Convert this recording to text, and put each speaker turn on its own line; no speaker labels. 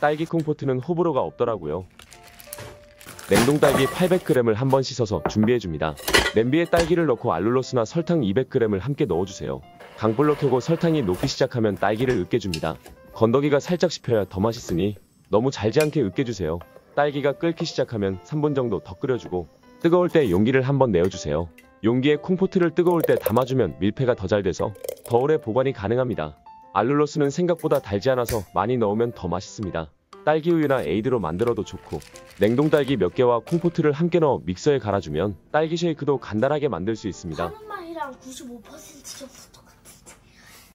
딸기 콩포트는 호불호가 없더라고요. 냉동 딸기 800g을 한번 씻어서 준비해줍니다. 냄비에 딸기를 넣고 알룰로스나 설탕 200g을 함께 넣어주세요. 강불로 켜고 설탕이 녹기 시작하면 딸기를 으깨줍니다. 건더기가 살짝 씹혀야 더 맛있으니 너무 잘지 않게 으깨주세요. 딸기가 끓기 시작하면 3분 정도 더 끓여주고 뜨거울 때 용기를 한번 내어주세요. 용기에 콩포트를 뜨거울 때 담아주면 밀폐가 더 잘 돼서 더 오래 보관이 가능합니다. 알룰로스는 생각보다 달지 않아서 많이 넣으면 더 맛있습니다. 딸기 우유나 에이드로 만들어도 좋고 냉동 딸기 몇 개와 콩포트를 함께 넣어 믹서에 갈아주면 딸기 쉐이크도 간단하게 만들 수 있습니다.
하는 말이랑 95% 정도